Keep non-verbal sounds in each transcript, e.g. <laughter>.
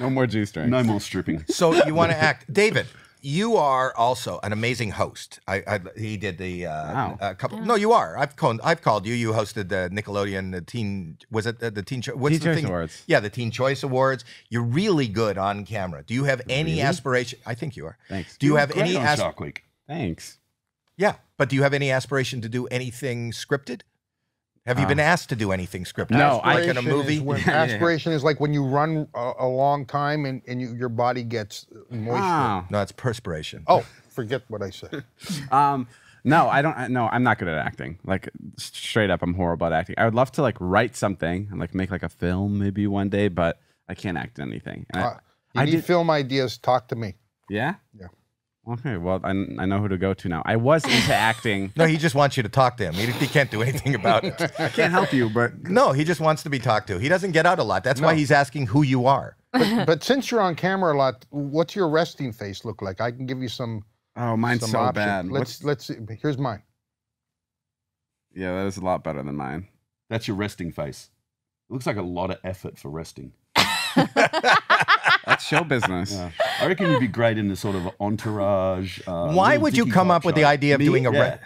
No more G strings. No more stripping. <laughs> So you want to <laughs> act, David? You are also an amazing host. I, I he did the uh, Wow. a couple. No, you are. I've called. I've called you. You hosted the Nickelodeon the Teen. Was it the, the Teen? Cho- What's Teen the Choice thing? Awards. Yeah, the Teen Choice Awards. You're really good on camera. Do you have any aspiration? I think you are. Thanks. Do you have any? on As- Shark Week. Thanks. yeah, but do you have any aspiration to do anything scripted? Have you been asked to do anything scripted? No, I- like in a movie. Is when, Yeah, <laughs> yeah, yeah. aspiration is like when you run a, a long time and, and you, your body gets moisture. Oh. No, it's perspiration. Oh, forget what I said. <laughs> Um, no, I don't. No, I'm not good at acting. Like straight up, I'm horrible at acting. I would love to like write something and like make like a film maybe one day, but I can't act in anything. And I- Uh, you I need did- film ideas, talk to me. yeah. Yeah. Okay. Well, I, I know who to go to now. I was into <laughs> acting. No, he just wants you to talk to him. He, he can't do anything about it. <laughs> I can't help you, but <laughs> No, he just wants to be talked to. He doesn't get out a lot. That's why he's asking who you are. But, but since you're on camera a lot, what's your resting face look like? I can give you some. oh, mine's some so options. bad. Let's let's see. Here's mine. Yeah, that is a lot better than mine. That's your resting face. It looks like a lot of effort for resting. That's show business. Yeah. I reckon you'd be great in the sort of entourage. Uh, why would you come type up with the idea of Me? doing a? Yeah. Re-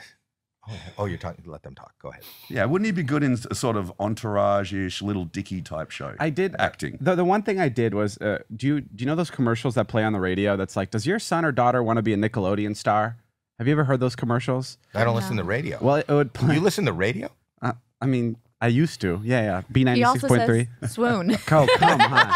oh, oh, you're talking. Let them talk. Go ahead. Yeah, wouldn't he be good in a sort of entourage-ish, Lil Dicky type show? I did acting. The, the one thing I did was, uh, do you do you know those commercials that play on the radio? That's like, does your son or daughter want to be a Nickelodeon star? Have you ever heard those commercials? I don't listen to radio. Well, it would play. you listen to radio? uh, I mean, I used to. Yeah, yeah. B ninety He six also point says three. swoon. <laughs> Oh, come on.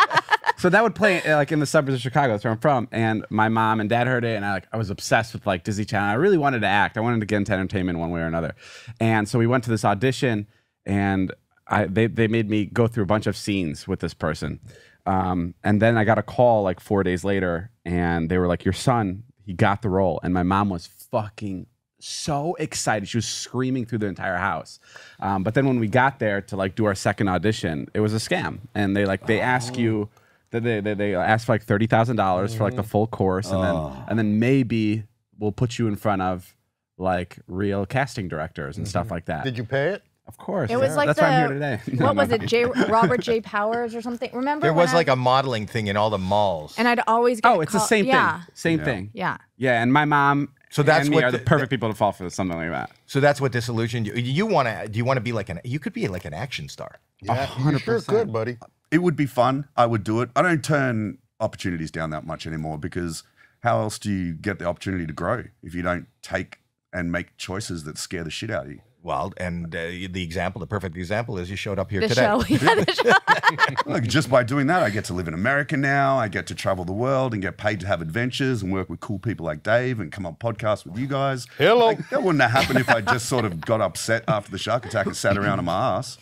So that would play uh, like in the suburbs of Chicago. That's where I'm from. And my mom and dad heard it, and I like I was obsessed with like Disney Channel. I really wanted to act. I wanted to get into entertainment one way or another. And so we went to this audition, and I they they made me go through a bunch of scenes with this person. Um, and then I got a call like four days later, and they were like, "Your son, he got the role." And my mom was fucking so excited. She was screaming through the entire house. Um, but then when we got there to like do our second audition, it was a scam. And they like they ask you that they, they they ask for like thirty thousand dollars for like the mm-hmm. full course, and then oh. and then maybe we'll put you in front of like real casting directors and stuff mm-hmm. like that. Did you pay it? Of course. It was yeah. like that's the why I'm here today. <laughs> No, what no. was it? J. Robert J. <laughs> Powers or something? Remember? There was I- like a modeling thing in all the malls. and I'd always get Oh, it's the same yeah. thing. Same Yeah. thing. Yeah. Yeah, and my mom So that's and me what are the the- perfect people to fall for something like that. so that's what disillusioned you. You want to? Do you want to be like an? You could be like an action star. Yeah, you sure 100%. could, buddy. it would be fun. I would do it. I don't turn opportunities down that much anymore because how else do you get the opportunity to grow if you don't take and make choices that scare the shit out of you? Well, and uh, the example, the perfect example, is you showed up here The today. show. Yeah, the <laughs> show. Like just by doing that, I get to live in America now. I get to travel the world and get paid to have adventures and work with cool people like Dave and come on podcasts with you guys. Hello. Like, that wouldn't have happened if I just sort of got upset after the shark attack and sat around on my ass.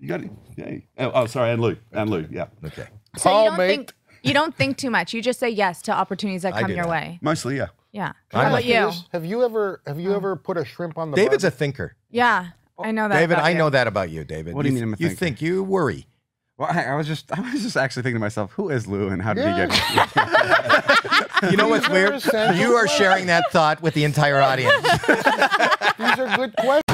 You got it. Yeah. Oh, oh, sorry, and Lou. And Lou. Yeah. Okay. so Paul, you don't mate. think you don't think too much. You just say yes to opportunities that I come your that. way. Mostly, yeah. Yeah. I'm How about you? Yes. Have you ever have you oh. ever put a shrimp on the David's a thinker. Yeah. I know that. David, about I you. know that about you, David. What do you mean I'm a You thinker? think you worry. Well, I, I was just <laughs> I was just actually thinking to myself, who is Lou and how did he Yeah. get? <laughs> You know what's weird? You are sharing that thought with the entire audience. <laughs> These are good questions.